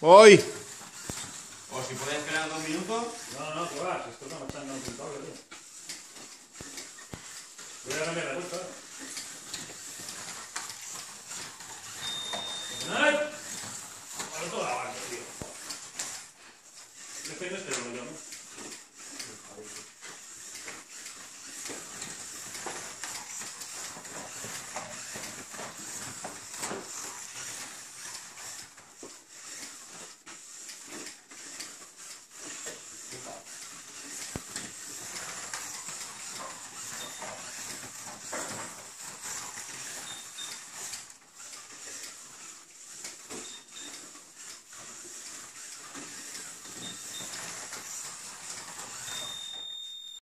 Voy. O si puedes esperar dos minutos. No, no, no, que vas. Esto no me está dando un tío. Voy a cambiar la vuelta. ¡Ay! Ahora toda la banda, tío. Depende de este rollo, ¿no?